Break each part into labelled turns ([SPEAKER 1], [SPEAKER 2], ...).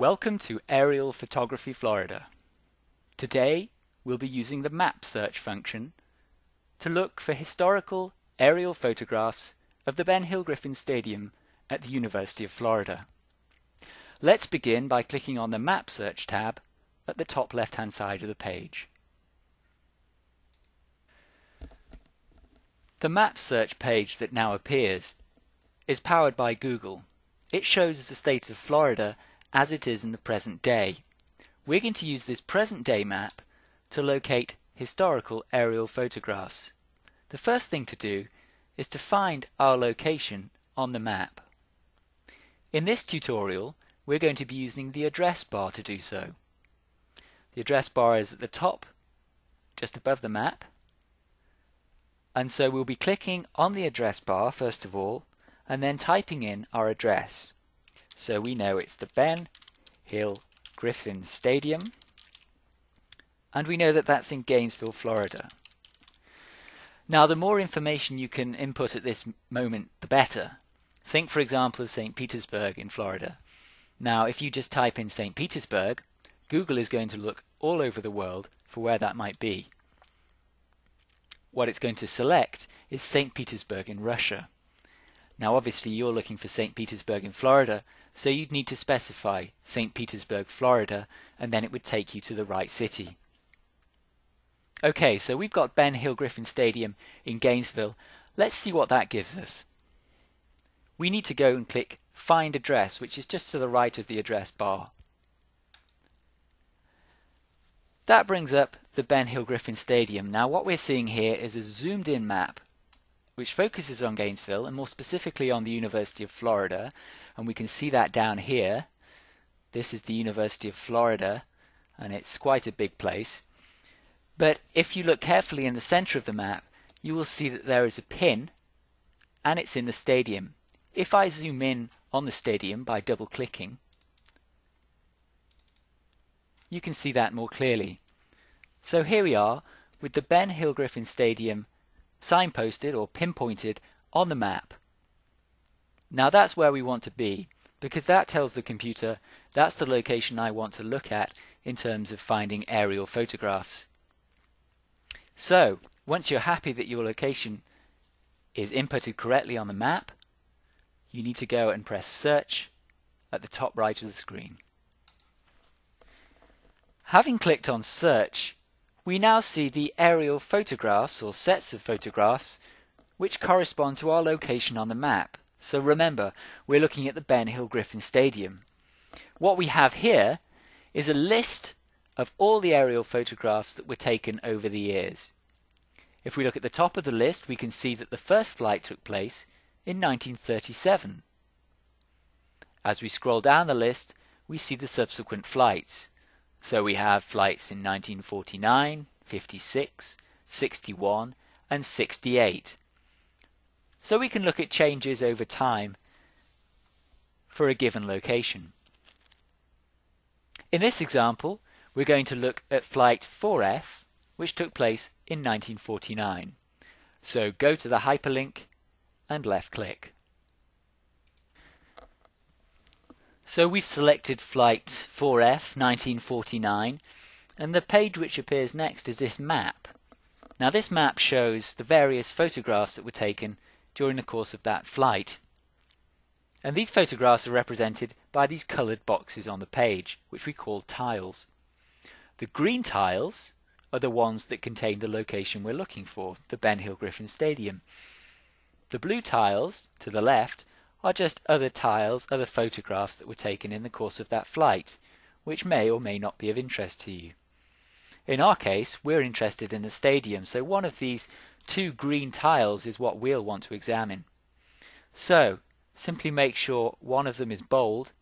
[SPEAKER 1] Welcome to Aerial Photography Florida. Today we'll be using the map search function to look for historical aerial photographs of the Ben Hill Griffin Stadium at the University of Florida. Let's begin by clicking on the Map Search tab at the top left hand side of the page. The Map Search page that now appears is powered by Google. It shows the state of Florida as it is in the present day. We're going to use this present day map to locate historical aerial photographs. The first thing to do is to find our location on the map. In this tutorial, we're going to be using the address bar to do so. The address bar is at the top, just above the map. And so we'll be clicking on the address bar first of all, and then typing in our address. So we know it's the Ben Hill Griffin Stadium. And we know that that's in Gainesville, Florida. Now, the more information you can input at this moment, the better. Think, for example, of St. Petersburg in Florida. Now, if you just type in St. Petersburg, Google is going to look all over the world for where that might be. What it's going to select is St. Petersburg in Russia. Now, obviously, you're looking for St. Petersburg in Florida, so you'd need to specify St. Petersburg, Florida, and then it would take you to the right city. Okay, so we've got Ben Hill Griffin Stadium in Gainesville. Let's see what that gives us. We need to go and click Find Address, which is just to the right of the address bar. That brings up the Ben Hill Griffin Stadium. Now what we're seeing here is a zoomed in map which focuses on Gainesville and more specifically on the University of Florida. And we can see that down here. This is the University of Florida, and it's quite a big place. But if you look carefully in the center of the map, you will see that there is a pin, and it's in the stadium. If I zoom in on the stadium by double clicking, you can see that more clearly. So here we are with the Ben Hill Griffin Stadium signposted or pinpointed on the map. Now that's where we want to be because that tells the computer that's the location I want to look at in terms of finding aerial photographs. So once you're happy that your location is inputted correctly on the map, you need to go and press search at the top right of the screen. Having clicked on search, we now see the aerial photographs or sets of photographs which correspond to our location on the map. So remember, we're looking at the Ben Hill Griffin Stadium. What we have here is a list of all the aerial photographs that were taken over the years. If we look at the top of the list, we can see that the first flight took place in 1937. As we scroll down the list, we see the subsequent flights. So we have flights in 1949, 56, 61 and 68. So we can look at changes over time for a given location. In this example, we're going to look at flight 4F, which took place in 1949. So go to the hyperlink and left click. So we've selected flight 4F 1949 and the page which appears next is this map. Now this map shows the various photographs that were taken during the course of that flight. And these photographs are represented by these coloured boxes on the page, which we call tiles. The green tiles are the ones that contain the location we're looking for, the Ben Hill Griffin Stadium. The blue tiles, to the left, are just other tiles, other photographs that were taken in the course of that flight, which may or may not be of interest to you. In our case, we're interested in the stadium, so one of these two green tiles is what we'll want to examine. So, simply make sure one of them is bold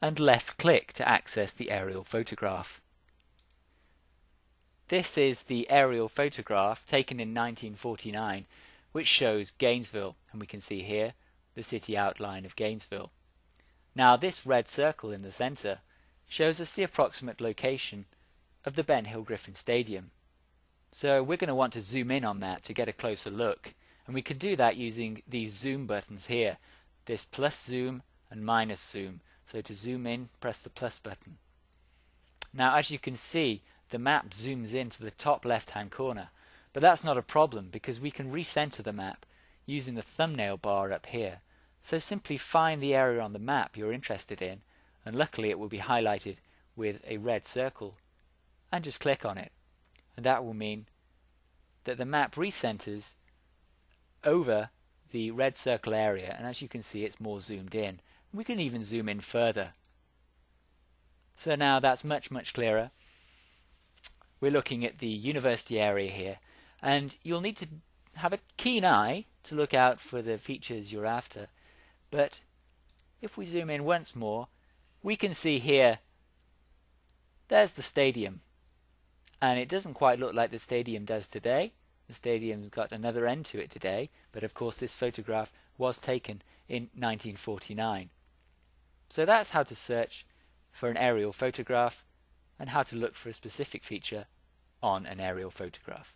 [SPEAKER 1] and left click to access the aerial photograph. This is the aerial photograph taken in 1949 which shows Gainesville and we can see here the city outline of Gainesville. Now this red circle in the center shows us the approximate location of the Ben Hill Griffin Stadium. So we're going to want to zoom in on that to get a closer look and we can do that using these zoom buttons here, this plus zoom and minus zoom. So to zoom in, press the plus button. Now as you can see, the map zooms into the top left hand corner. But that's not a problem because we can recenter the map using the thumbnail bar up here. So simply find the area on the map you're interested in and luckily it will be highlighted with a red circle and just click on it. And that will mean that the map recenters over the red circle area and as you can see it's more zoomed in. We can even zoom in further. So now that's much much clearer. We're looking at the university area here and you'll need to have a keen eye to look out for the features you're after. But if we zoom in once more, we can see here there's the stadium. And it doesn't quite look like the stadium does today. The stadium's got another end to it today, but of course this photograph was taken in 1949. So that's how to search for an aerial photograph and how to look for a specific feature on an aerial photograph.